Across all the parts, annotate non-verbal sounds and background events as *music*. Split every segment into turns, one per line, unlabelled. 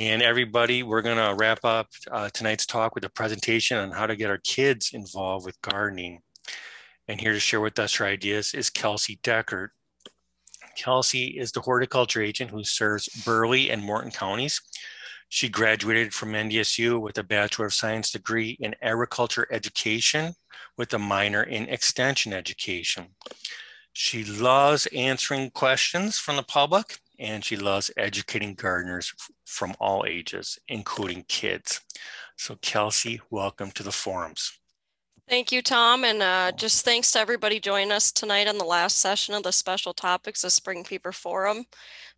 And everybody, we're going to wrap up uh, tonight's talk with a presentation on how to get our kids involved with gardening. And here to share with us her ideas is Kelsey Deckert. Kelsey is the horticulture agent who serves Burleigh and Morton counties. She graduated from NDSU with a Bachelor of Science degree in agriculture education with a minor in extension education. She loves answering questions from the public and she loves educating gardeners from all ages, including kids. So, Kelsey, welcome to the forums.
Thank you, Tom. And uh, just thanks to everybody joining us tonight on the last session of the Special Topics of Spring Fever Forum.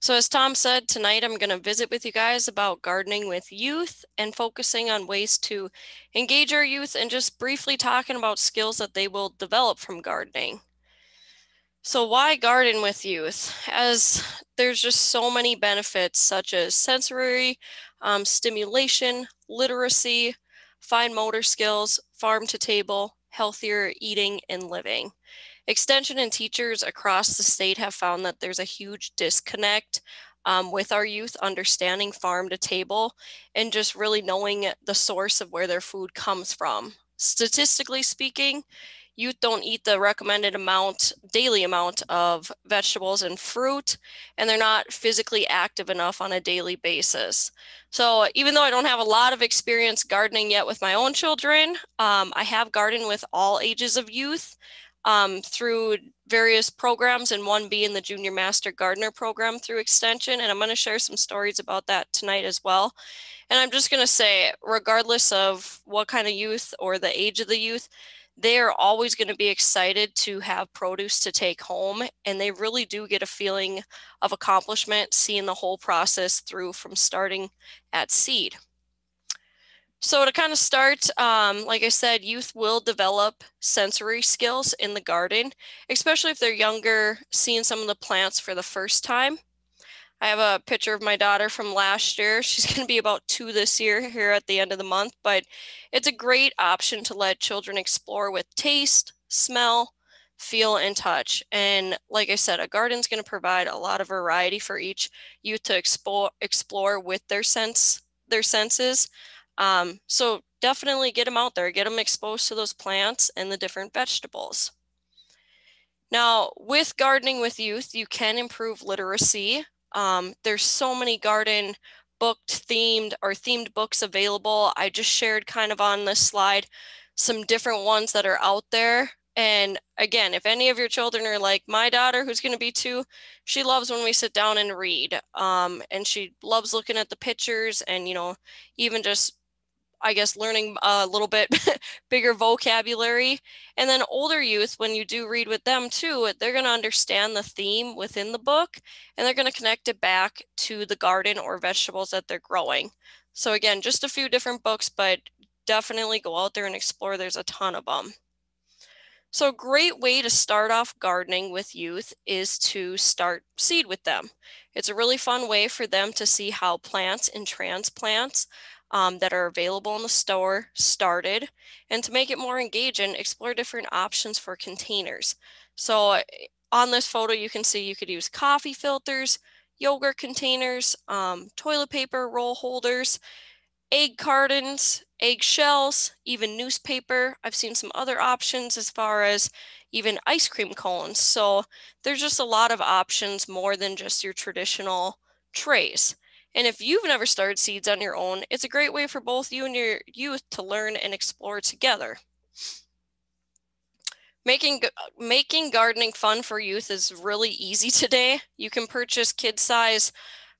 So as Tom said, tonight I'm going to visit with you guys about gardening with youth and focusing on ways to engage our youth and just briefly talking about skills that they will develop from gardening. So why garden with youth? As there's just so many benefits such as sensory um, stimulation, literacy, fine motor skills, farm to table, healthier eating and living. Extension and teachers across the state have found that there's a huge disconnect um, with our youth understanding farm to table and just really knowing the source of where their food comes from. Statistically speaking, youth don't eat the recommended amount, daily amount of vegetables and fruit, and they're not physically active enough on a daily basis. So even though I don't have a lot of experience gardening yet with my own children, um, I have gardened with all ages of youth um, through various programs, and one being the Junior Master Gardener program through Extension. And I'm going to share some stories about that tonight as well. And I'm just going to say, regardless of what kind of youth or the age of the youth, they are always going to be excited to have produce to take home. And they really do get a feeling of accomplishment seeing the whole process through from starting at seed. So to kind of start, um, like I said, youth will develop sensory skills in the garden, especially if they're younger, seeing some of the plants for the first time. I have a picture of my daughter from last year. She's *laughs* going to be about two this year here at the end of the month, but it's a great option to let children explore with taste, smell, feel, and touch. And like I said, a garden's going to provide a lot of variety for each youth to explore, explore with their sense, their senses. Um, so definitely get them out there, get them exposed to those plants and the different vegetables. Now, with gardening with youth, you can improve literacy um, there's so many garden booked themed or themed books available. I just shared kind of on this slide some different ones that are out there. And again, if any of your children are like my daughter, who's going to be two, she loves when we sit down and read. Um, and she loves looking at the pictures and, you know, even just I guess, learning a little bit *laughs* bigger vocabulary. And then older youth, when you do read with them too, they're going to understand the theme within the book and they're going to connect it back to the garden or vegetables that they're growing. So, again, just a few different books, but definitely go out there and explore. There's a ton of them. So a great way to start off gardening with youth is to start seed with them. It's a really fun way for them to see how plants and transplants um, that are available in the store started. And to make it more engaging, explore different options for containers. So eh, on this photo, you can see you could use coffee filters, yogurt containers, um, toilet paper roll holders, egg cartons, egg shells, even newspaper. I've seen some other options as far as even ice cream cones. So there's just a lot of options more than just your traditional trays. And if you've never started seeds on your own, it's a great way for both you and your youth to learn and explore together. Making, making gardening fun for youth is really easy today. You can purchase kid size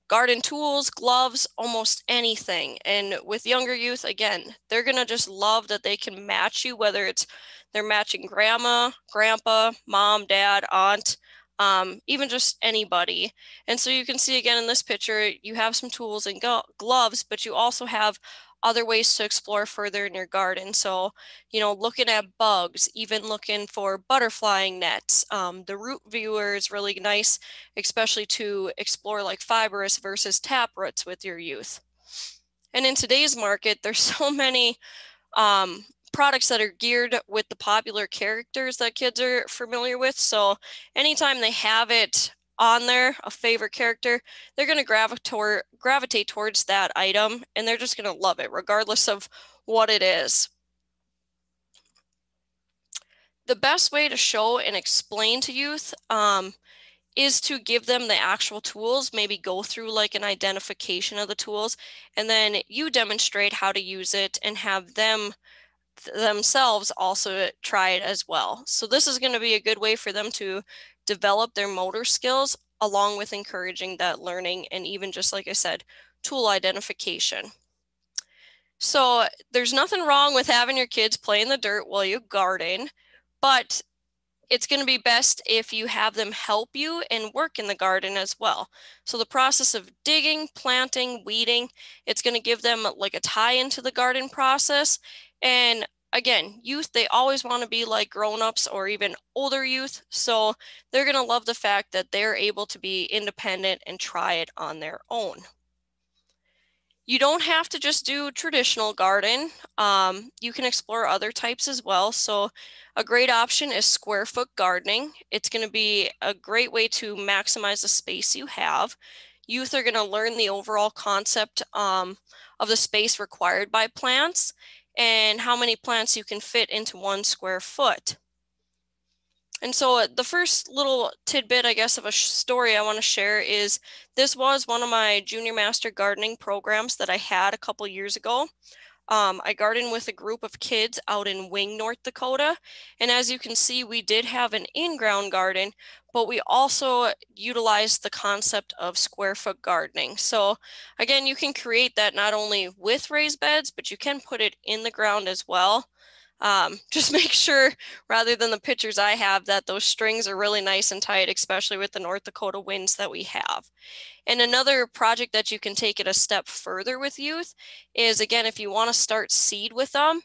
garden tools, gloves, almost anything. And with younger youth, again, they're going to just love that they can match you, whether it's they're matching grandma, grandpa, mom, dad, aunt um, even just anybody. And so you can see again in this picture, you have some tools and gloves, but you also have other ways to explore further in your garden. So, you know, looking at bugs, even looking for butterflying nets. Um, the root viewer is really nice, especially to explore like fibrous versus tap roots with your youth. And in today's market, there's *laughs* so many um, products that are geared with the popular characters that kids are familiar with. So anytime they have it on there, a favorite character, they're going to gravitate gravitate towards that item and they're just going to love it regardless of what it is. The best way to show and explain to youth um, is to give them the actual tools, maybe go through like an identification of the tools, and then you demonstrate how to use it and have them themselves also try it as well. So this is going to be a good way for them to develop their motor skills along with encouraging that learning and even just like I said, tool identification. So there's nothing wrong with having your kids play in the dirt while you garden, but it's going to be best if you have them help you and work in the garden as well. So the process of digging, planting, weeding, it's going to give them like a tie into the garden process. And again, youth, they always want to be like grown-ups or even older youth. So they're going to love the fact that they're able to be independent and try it on their own. You don't have to just do traditional garden. Um, you can explore other types as well. So a great option is square foot gardening. It's going to be a great way to maximize the space you have. Youth are going to learn the overall concept um, of the space required by plants and how many plants you can fit into one square foot. And so uh, the first little tidbit, I guess, of a story I want to share is this was one of my junior master gardening programs that I had a couple years ago. Um, I garden with a group of kids out in Wing, North Dakota. And as you can see, we did have an in-ground garden, but we also utilized the concept of square foot gardening. So again, you can create that not only with raised beds, but you can put it in the ground as well. Um, *laughs* just make sure rather than the pictures I have that those strings are really nice and tight, especially with the North Dakota winds that we have. And another project that you can take it a step further with youth is again, if you want to start seed with them,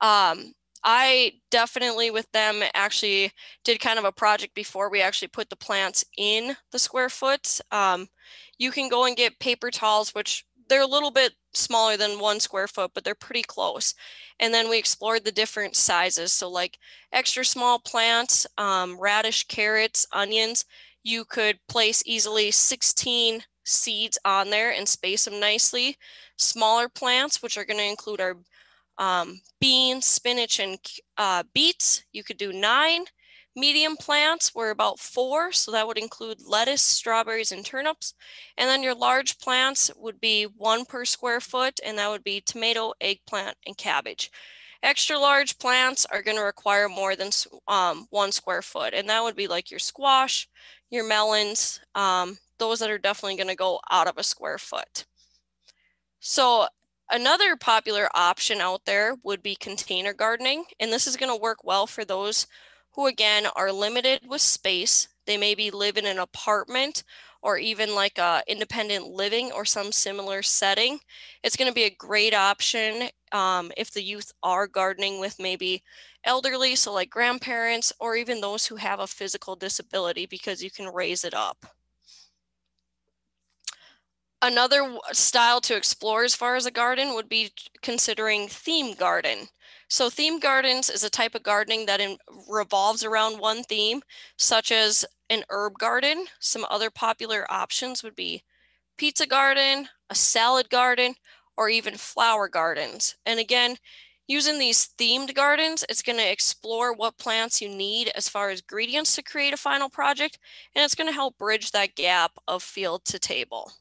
um, I definitely with them actually did kind of a project before we actually put the plants in the square foot. Um, you can go and get paper towels, which they're a little bit smaller than one square foot, but they're pretty close. And then we explored the different sizes. So like extra small plants, um, radish, carrots, onions, you could place easily 16 seeds on there and space them nicely. Smaller plants, which are gonna include our um, beans, spinach, and uh, beets, you could do nine. Medium plants were about four, so that would include lettuce, strawberries, and turnips. And then your large plants would be one per square foot, and that would be tomato, eggplant, and cabbage. Extra large plants are going to require more than um, one square foot, and that would be like your squash, your melons, um, those that are definitely going to go out of a square foot. So Another popular option out there would be container gardening, and this is going to work well for those who, again, are limited with space. They maybe live in an apartment or even like a independent living or some similar setting. It's going to be a great option um, if the youth are gardening with maybe elderly, so like grandparents, or even those who have a physical disability because you can raise it up. Another style to explore as far as a garden would be considering theme garden. So theme gardens is a type of gardening that in, revolves around one theme, such as an herb garden. Some other popular options would be pizza garden, a salad garden, or even flower gardens. And again, using these themed gardens, it's going to explore what plants you need as far as ingredients to create a final project, and it's going to help bridge that gap of field to table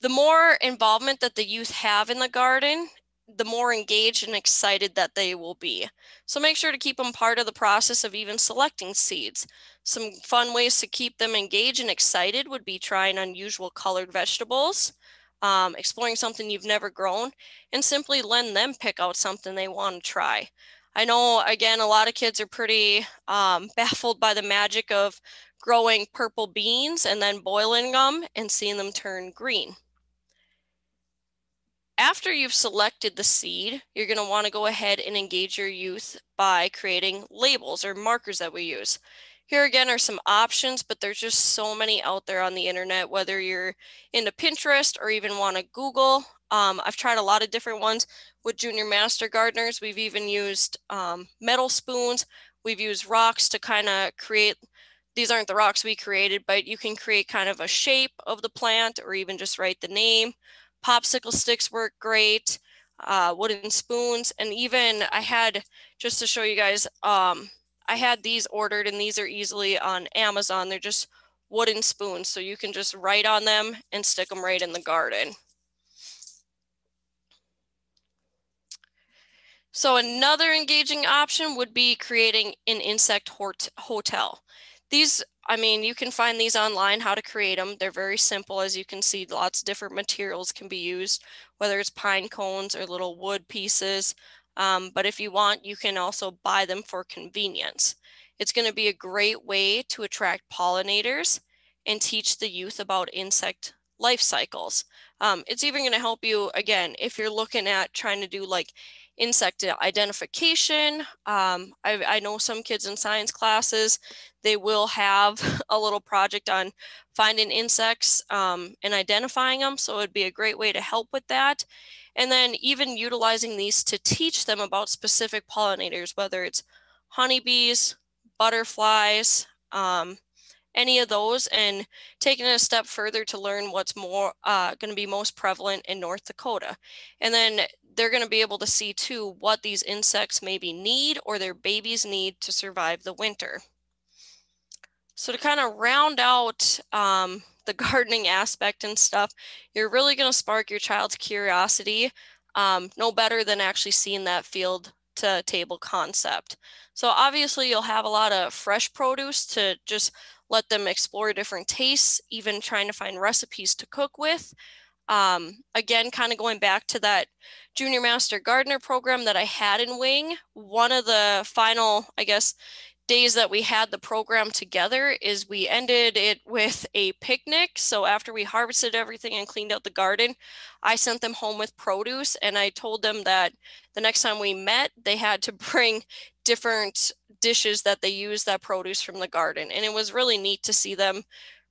the more involvement that the youth have in the garden, the more engaged and excited that they will be. So make sure to keep them part of the process of even selecting seeds. Some fun ways to keep them engaged and excited would be trying unusual colored vegetables, um, exploring something you've never grown, and simply letting them pick out something they want to try. I know, again, a lot of kids are pretty um, *laughs* baffled by the magic of growing purple beans and then boiling them and seeing them turn green after you've selected the seed, you're going to want to go ahead and engage your youth by creating labels or markers that we use. Here again are some options, but there's just so many out there on the internet, whether you're into Pinterest or even want to Google. Um, I've tried a lot of different ones with junior master gardeners. We've even used um, metal spoons. We've used rocks to kind of create these aren't the rocks we created, but you can create kind of a shape of the plant or even just write the name. Popsicle sticks work great, uh, wooden spoons, and even I had, just to show you guys, um, I had these ordered and these are easily on Amazon. They're just wooden spoons, so you can just write on them and stick them right in the garden. So another engaging option would be creating an insect hotel. These, I mean, you can find these online, how to create them. They're very simple. As you can see, lots of different materials can be used, whether it's pine cones or little wood pieces. Um, but if you want, you can also buy them for convenience. It's going to be a great way to attract pollinators and teach the youth about insect life cycles. Um, it's even going to help you, again, if you're looking at trying to do like insect identification. Um, I, I, know some kids in science classes, they will have *laughs* a little project on finding insects um, and identifying them. So it'd be a great way to help with that. And then even utilizing these to teach them about specific pollinators, whether it's honeybees, butterflies, um, any of those and taking it a step further to learn what's more uh, going to be most prevalent in North Dakota. And then they're going to be able to see too what these insects maybe need or their babies need to survive the winter. So to kind of round out um, *laughs* the gardening aspect and stuff, you're really going to spark your child's curiosity. Um, no better than actually seeing that field to table concept. So obviously you'll have a lot of fresh produce to just let them explore different tastes, even trying to find recipes to cook with. Um, again, kind of going back to that Junior Master Gardener program that I had in Wing, one of the final, I guess, days that we had the program together is we ended it with a picnic. So after we harvested everything and cleaned out the garden, I sent them home with produce and I told them that the next time we met, they had to *laughs* bring different dishes that they use that produce from the garden. And it was really neat to see them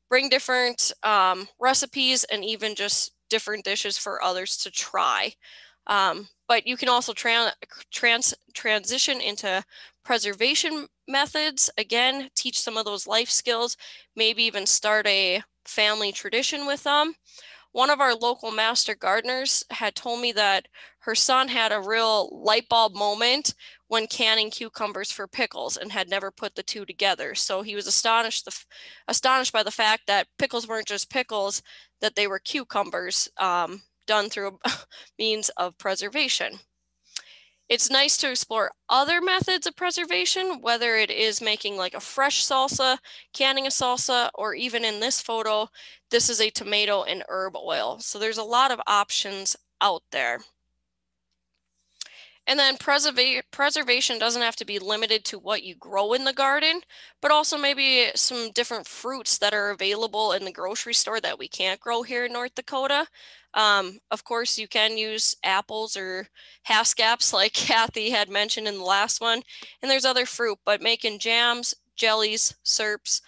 bring different um, recipes and even just different dishes for others to try. Um, but you can also tra- trans- transition into preservation methods. Again, teach some of those life skills, maybe even start a family tradition with them. One of our local master gardeners had told me that her son had a real light bulb moment when canning cucumbers for pickles and had never put the two together. So he was astonished the, astonished by the fact that pickles weren't just pickles, that they were cucumbers um, done through a *laughs* means of preservation. It's nice to explore other methods of preservation, whether it is making like a fresh salsa, canning a salsa, or even in this photo, this is a tomato and herb oil. So there's a lot of options out there. And then preserva preservation doesn't have to be limited to what you grow in the garden, but also maybe some different fruits that are available in the grocery store that we can't grow here in North Dakota. Um, of course, you can use apples or haskaps *laughs* like Kathy had mentioned in the last one. And there's other fruit, but making jams, jellies, syrups,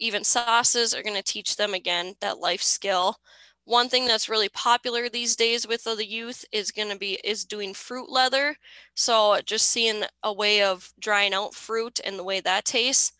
even sauces are going to teach them again that life skill. One thing that's really popular these days with the youth is going to be is doing fruit leather. So just seeing a way of drying out fruit and the way that tastes.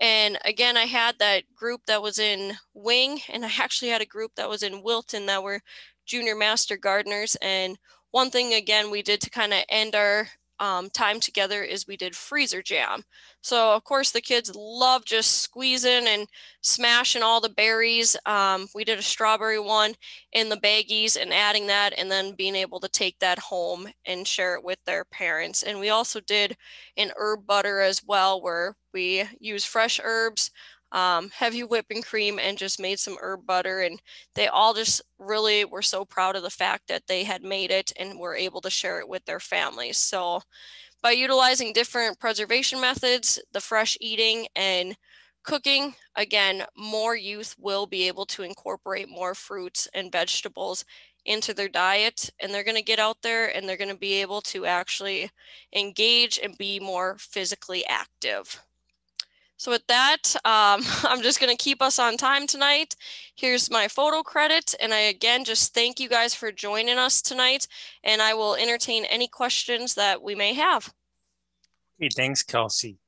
And again, I had that group that was in Wing, and I actually had a group that was in Wilton that were junior master gardeners. And one thing again we did to kind of end our um, time together is we did freezer jam. So of course the kids love just squeezing and smashing all the berries. Um, we did a strawberry one in the baggies and adding that and then being able to take that home and share it with their parents. And we also did an herb butter as well where we use fresh herbs, um, heavy whipping cream and just made some herb butter. And they all just really were so proud of the fact that they had made it and were able to share it with their families. So by utilizing different preservation methods, the fresh eating and cooking, again, more youth will be able to incorporate more fruits and vegetables into their diet and they're going to get out there and they're going to be able to actually engage and be more physically active. So with that, um, *laughs* I'm just going to keep us on time tonight. Here's my photo credit. And I again just thank you guys for joining us tonight. And I will entertain any questions that we may have.
Hey, thanks, Kelsey.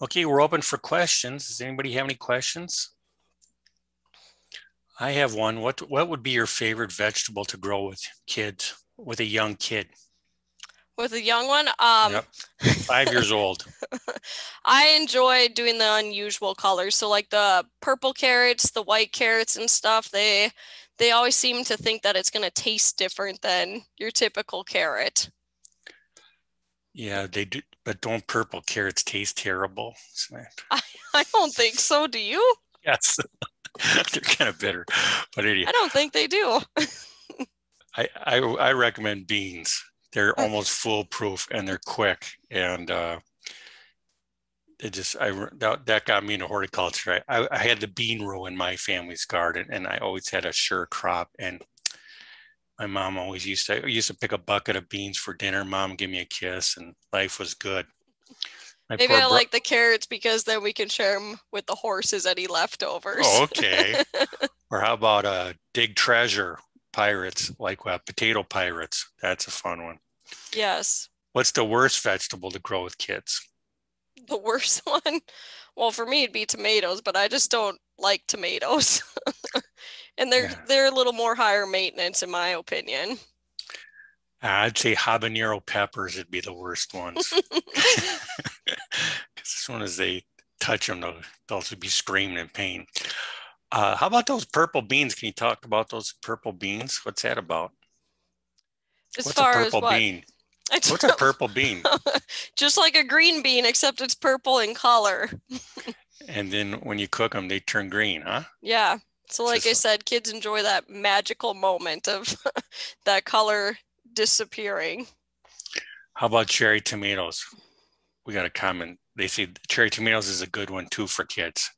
Okay, we're open for questions. Does anybody have any questions? I have one. What what would be your favorite vegetable to grow with kids, with a young kid?
With a young one, um,
Yep. Five years old. *laughs*
I enjoy doing the unusual colors. So like the purple carrots, the white carrots and stuff, they they always seem to think that it's going to taste different than your typical carrot.
Yeah, they do. But don't purple carrots taste terrible? *laughs*
I don't think so. Do you?
Yes, *laughs* they're kind of bitter. But anyway,
I don't think they do.
I, I I recommend beans. They're almost foolproof and they're quick and uh, it just I that, that got me into horticulture. I, I, I had the bean row in my family's garden and I always had a sure crop and my mom always used to I used to pick a bucket of beans for dinner. Mom give me a kiss and life was good. My
Maybe I
bro-
like the carrots because then we can share them with the horses any leftovers.
Oh, okay. *laughs* or how about uh dig treasure pirates like uh, potato pirates? That's a fun one.
yes.
What's the worst vegetable to grow with kids?
The worst *laughs* one, well, for me it'd be tomatoes, but I just don't like tomatoes. *laughs* and they're
Yeah.
they're a little more higher maintenance in my opinion.
I'd say habanero peppers would be the worst ones. *laughs* Because as soon as they touch them, they'll, they'll be screaming in pain. Uh, how about those purple beans? Can you talk about those purple beans? What's that about?
As
What's
far
a
as
purple
what?
bean? What's a purple bean? *laughs*
just like a green bean, except it's purple in color. *laughs*
And then when you cook them, they turn green, huh?
Yeah. So like I said, kids enjoy that magical moment of *laughs* that color disappearing.
How about cherry tomatoes? We got a comment. They say cherry tomatoes is a good one too for kids.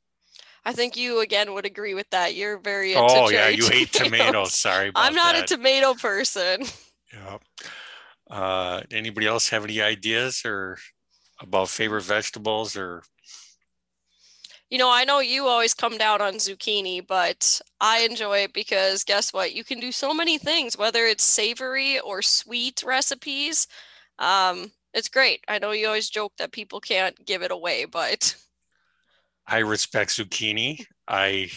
I think you again would agree with that. You're very
Oh yeah, you hate *laughs* tomatoes. Sorry about
I'm not
that.
a tomato person.
Yeah. Uh, anybody else have any ideas or about favorite vegetables or
You know, I know you always come down on zucchini, but I enjoy it because guess what? You can do so many things, whether it's savory or sweet recipes. Um, it's great. I know you always joke that people can't give it away, but *laughs*
I respect zucchini. I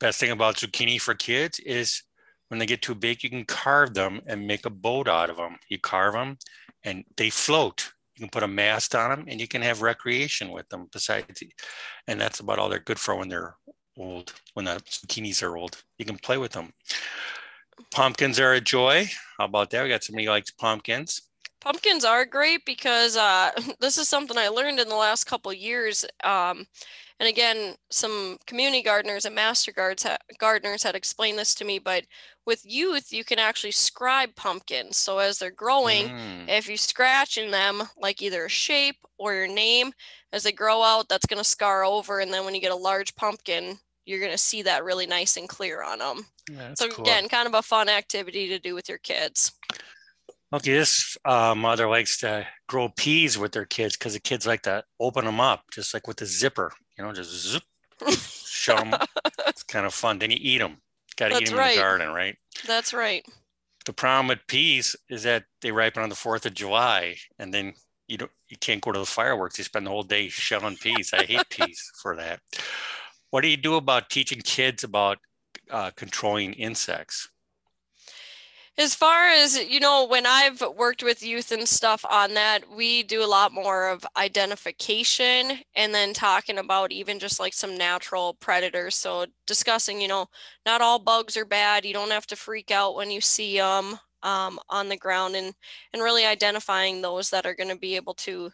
best thing about zucchini for kids is when they get too big, you can carve them and make a boat out of them. You carve them and they float. You can put a mast on them and you can have recreation with them besides and that's about all they're good for when they're old, when the zucchinis are old. You can play with them. Pumpkins are a joy. How about that? We got somebody who likes pumpkins.
Pumpkins are great because uh, *laughs* this is something I learned in the last couple years. Um, and again, some community gardeners and master guards ha- gardeners had explained this to me. But with youth, you can actually scribe pumpkins. So as they're growing,
Mm.
if you scratch in them, like either a shape or your name, as they grow out, that's going to scar over. And then when you get a large pumpkin, you're going to see that really nice and clear on them.
Yeah,
so
cool.
again, kind of a fun activity to do with your kids.
Okay, this uh, mother likes to grow peas with their kids because the kids like to open them up, just like with the zipper, you know, just zip, shut them. It's *laughs* kind of fun. Then you eat them. Got to eat them in the garden, right?
That's right.
The problem with peas is that they ripen on the Fourth of July, and then you don't, you can't go to the fireworks. You spend the whole day shelling peas. I hate peas for that. What do you do about teaching kids about uh, controlling insects?
As far as, you know, when I've worked with youth and stuff on that, we do a lot more of identification and then talking about even just like some natural predators. So discussing, you know, not all bugs are bad. You don't have to freak out when you see them um, on the ground and, and really identifying those that are going to be able to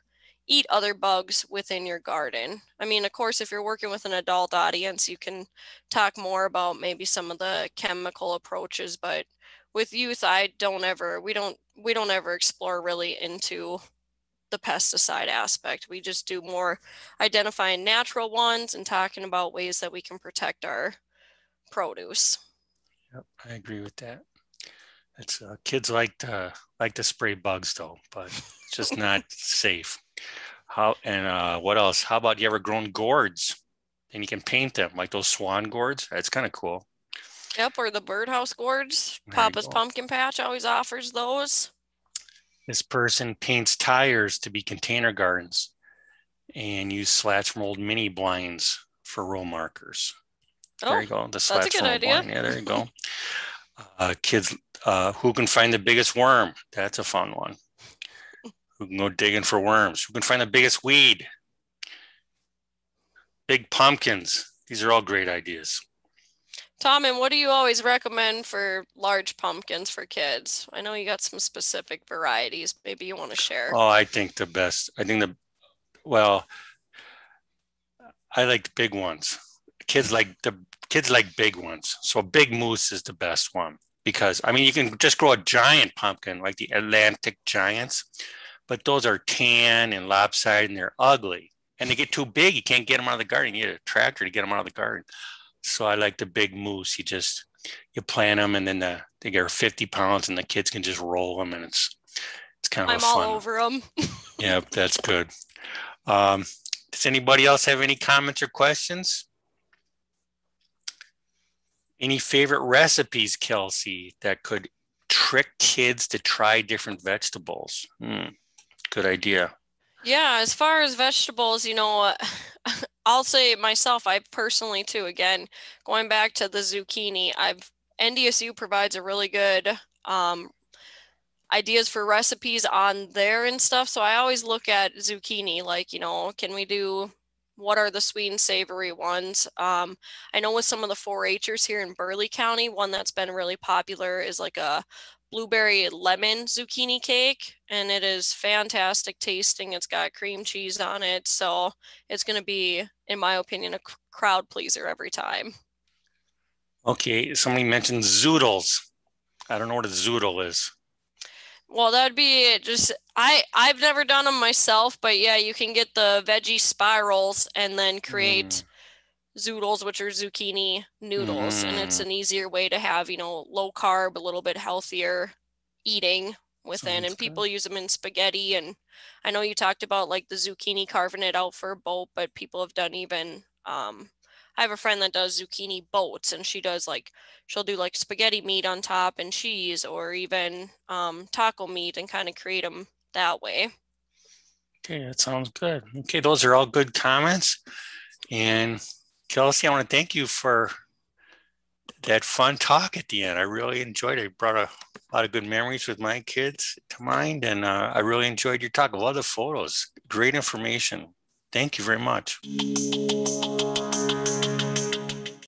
eat other bugs within your garden. I mean, of course, if you're working with an adult audience, you can talk more about maybe some of the chemical approaches, but with youth i don't ever we don't we don't ever explore really into the pesticide aspect we just do more identifying natural ones and talking about ways that we can protect our produce
Yep, I agree with that. It's uh, kids like to like to spray bugs though, but it's just not *laughs* safe. How and uh, what else? How about you ever grown gourds? And you can paint them like those swan gourds. That's kind of cool.
Yep or the birdhouse gourds
There
papa's
go.
pumpkin patch always offers those
This person paints tires to be container gardens. and use slats from old mini blinds for row markers.
Oh,
there you go. The slats
that's a good idea.
blind. Yeah, there you go. uh, kids, uh, who can find the biggest worm? That's a fun one. Who can go digging for worms? Who can find the biggest weed? Big pumpkins. These are all great ideas.
Tom, and what do you always recommend for large pumpkins for kids? I know you got some specific varieties. Maybe you want to share.
Oh, I think the best. I think the well, I like the big ones. Kids mm. like the kids like big ones. So big moose is the best one because I mean you can just grow a giant pumpkin like the Atlantic giants, but those are tan and lopsided and they're ugly. And they get too big, you can't get them out of the garden. You need a tractor to get them out of the garden. So I like the big moose. You just you plant them and then the, they get 50 pounds and the kids can just roll them and it's it's kind of
I'm
a fun.
all over them. *laughs*
Yeah, that's good. Um, does anybody else have any comments or questions? Any favorite recipes, Kelsey, that could trick kids to try different vegetables? Hmm, good idea.
Yeah, as far as vegetables, you know, *laughs* I'll say myself, I personally too, again, going back to the zucchini, I've NDSU provides a really good um, ideas for recipes on there and stuff. So I always look at zucchini, like, you know, can we do what are the sweet and savory ones? Um, I know with some of the 4-Hers here in Burleigh County, one that's been really popular is like a blueberry lemon zucchini cake and it is fantastic tasting it's got cream cheese on it so it's going to be in my opinion a crowd pleaser every time
Okay, somebody mentioned zoodles. I don't know what a zoodle is.
well that'd be it just i i've never done them myself but yeah you can get the veggie spirals and then create mm. Zoodles which are zucchini noodles and it's
Mm.
an easier way to have you know low carb a little bit healthier eating within
Sounds
and people use them in spaghetti and i know you talked about like the zucchini carving it out for a boat but people have done even um i have a friend that does zucchini boats and she does like she'll do like spaghetti meat on top and cheese or even um taco meat and kind of create them that way
Okay, that sounds good. Okay, those are all good comments. And Kelsey, I want to thank you for that fun talk at the end. I really enjoyed it. It brought a lot of good memories with my kids to mind. And uh, I really enjoyed your talk. A lot of photos, great information. Thank you very much.